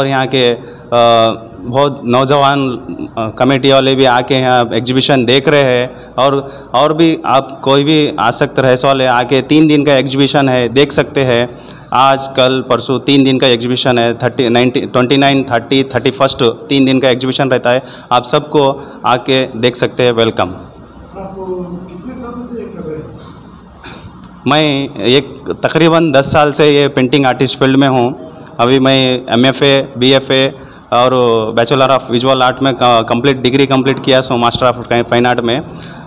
और यहाँ के बहुत नौजवान कमेटी वाले भी आके यहाँ एग्जीबिशन देख रहे हैं और और भी आप कोई भी आसक्त रहे वाले आके तीन दिन का एग्जीबिशन है देख सकते हैं। आज कल परसों तीन दिन का एग्जीबिशन है thirty ninety twenty nine thirty thirty first तीन दिन का एग्जीबिशन रहता है। आप सबको आके देख सकते हैं वेलकम मैं एक तकरीबन दस साल से ये पेंटिंग आर्टिस्ट फ़ील्ड में हूँ। अभी मैं M F A B F A और बैचलर ऑफ़ विजुअल आर्ट में कंप्लीट डिग्री कंप्लीट किया so master of fine art में।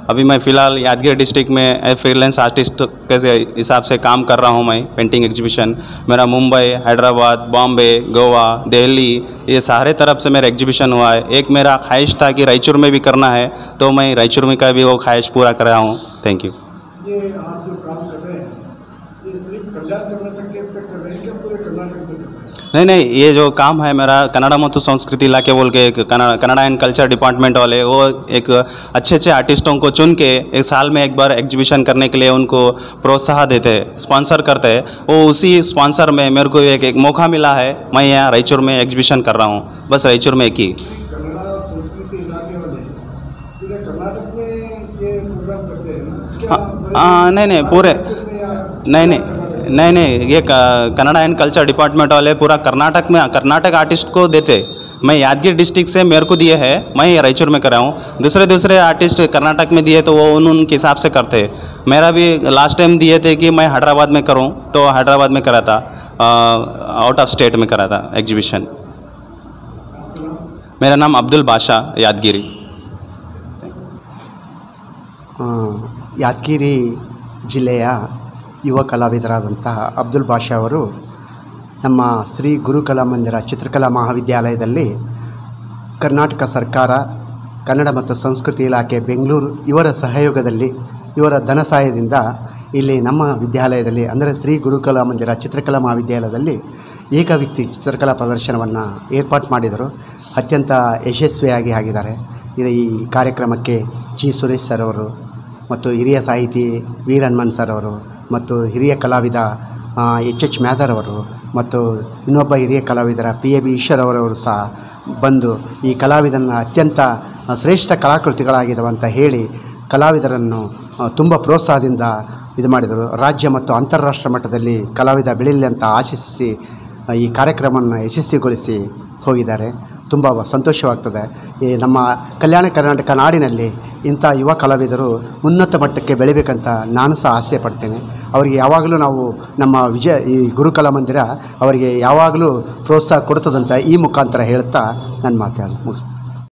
अभी मैं फ़िलहाल यादगिरी डिस्ट्रिक्ट में फ्रीलांस आर्टिस्ट के हिसाब से काम कर रहा हूँ मैं पेंटिंग एग्जीबिशन मेरा मुंबई, हैदराबाद, बॉम्बे, गोवा, दिल्ली, ये सारे तरफ़ से मेरा एग्जीबिशन हुआ है। एक मेरा ख्वाहिश था कि रायचूर में भी करना है तो मैं रायचूर में का भी वो ख्वाहिश पूरा कर रहा हूँ। थैंक यू ये रहे हैं क्या पूरे कर्नाटक में कर रहे हैं नहीं नहीं ये जो काम है मेरा कनाडा मतु संस्कृति इलाके बोल के एक कनाडा एंड कल्चर डिपार्टमेंट वाले वो एक अच्छे अच्छे आर्टिस्टों को चुन के एक साल में एक बार एग्जीबिशन करने के लिए उनको प्रोत्साहन देते स्पॉन्सर करते। हैं वो उसी स्पॉन्सर में मेरे को एक एक मौका मिला है मैं यहाँ रायचूर में एग्जीबिशन कर रहा हूँ। बस रायचूर में एक ही। हाँ, हाँ नहीं नहीं पूरे नहीं नहीं नहीं नहीं ये क- कन्नड़ा एंड कल्चर डिपार्टमेंट वाले पूरा कर्नाटक में कर्नाटक आर्टिस्ट को देते मैं यादगिरी डिस्ट्रिक्ट से मेरे को दिए है मैं रायचूर में कर रहा हूँ दूसरे दूसरे आर्टिस्ट कर्नाटक में दिए तो वो उन उनके हिसाब से करते मेरा भी लास्ट टाइम दिए थे कि मैं हैदराबाद में करूँ तो हैदराबाद में करा था आउट ऑफ स्टेट में करा था एग्जीबिशन मेरा नाम अब्दुल बादशाह यादगिरी ಆ, ಯಾದಗಿರಿ ಜಿಲ್ಲೆಯ ಯುವ ಕಲಾವಿದರಾದಂತಹ ಅಬ್ದುಲ್ ಬಾಷಾ ಅವರು ನಮ್ಮ ಶ್ರೀ ಗುರುಕಲಾ ಮಂದಿರ ಚಿತ್ರಕಲಾ ಮಹಾವಿದ್ಯಾಲಯದಲ್ಲಿ ಕರ್ನಾಟಕ ಸರ್ಕಾರ, ಕನ್ನಡ ಮತ್ತು ಸಂಸ್ಕೃತಿ ಇಲಾಖೆ ಬೆಂಗಳೂರು ಇವರ ಸಹಯೋಗದಲ್ಲಿ, ಇವರ ಧನ ಸಹಾಯದಿಂದ ಇಲ್ಲಿ ನಮ್ಮ ವಿದ್ಯಾಲಯದಲ್ಲಿ, ಅಂದರೆ ಶ್ರೀ ಗುರುಕಲಾ ಮಂದಿರ ಚಿತ್ರಕಲಾ ಮಹಾವಿದ್ಯಾಲಯದಲ್ಲಿ ಏಕವ್ಯಕ್ತಿ ಚಿತ್ರಕಲಾ ಪ್ರದರ್ಶನವನ್ನು ಏರ್ಪಾಟ್ ಮಾಡಿದರು. ಅತ್ಯಂತ ಯಶಸ್ವಿಯಾಗಿ ಆಗಿದ್ದಾರೆ. ಇದು ಈ ಕಾರ್ಯಕ್ರಮಕ್ಕೆ ಜಿ. ಸುರೇಶ್ ಸರ್ ಅವರು ಮತ್ತು ಹಿರಿಯ ಸಾಹಿತಿ ವೀರ್ ಹನುಮನ್ ಸರ್ ಅವರು ಮತ್ತು ಹಿರಿಯ ಕಲಾವಿದ ಎಚ್ ಎಚ್ ಮ್ಯಾದರ್ ಅವರು ಮತ್ತು ಇನ್ನೊಬ್ಬ ಹಿರಿಯ ಕಲಾವಿದರ ಪಿ ಎ ಬಿ ಈಶ್ವರ್ ಅವರವರು ಸಹ ಬಂದು ಈ ಕಲಾವಿದನ ಅತ್ಯಂತ ಶ್ರೇಷ್ಠ ಕಲಾಕೃತಿಗಳಾಗಿದ್ದಾವೆ ಅಂತ ಹೇಳಿ ಕಲಾವಿದರನ್ನು ತುಂಬ ಪ್ರೋತ್ಸಾಹದಿಂದ ಇದು ಮಾಡಿದರು. ರಾಜ್ಯ ಮತ್ತು ಅಂತಾರಾಷ್ಟ್ರ ಮಟ್ಟದಲ್ಲಿ ಕಲಾವಿದ ಬೆಳೀಲಿ ಅಂತ ಆಶಿಸಿ ಈ ಕಾರ್ಯಕ್ರಮವನ್ನು ಯಶಸ್ವಿಗೊಳಿಸಿ ಹೋಗಿದ್ದಾರೆ. ತುಂಬ ಸಂತೋಷವಾಗ್ತದೆ. ಈ ನಮ್ಮ ಕಲ್ಯಾಣ ಕರ್ನಾಟಕ ನಾಡಿನಲ್ಲಿ ಇಂಥ ಯುವ ಕಲಾವಿದರು ಉನ್ನತ ಮಟ್ಟಕ್ಕೆ ಬೆಳಿಬೇಕಂತ ನಾನು ಸಹ ಆಸೆ ಪಡ್ತೇನೆ. ಅವರಿಗೆ ಯಾವಾಗಲೂ ನಾವು ನಮ್ಮ ವಿಜಯ ಈ ಗುರುಕಲಾ ಮಂದಿರ ಅವರಿಗೆ ಯಾವಾಗಲೂ ಪ್ರೋತ್ಸಾಹ ಕೊಡ್ತದಂತ ಈ ಮುಖಾಂತರ ಹೇಳ್ತಾ ನನ್ನ ಮಾತಾಡಿ ಮುಗಿಸ್ತೀನಿ.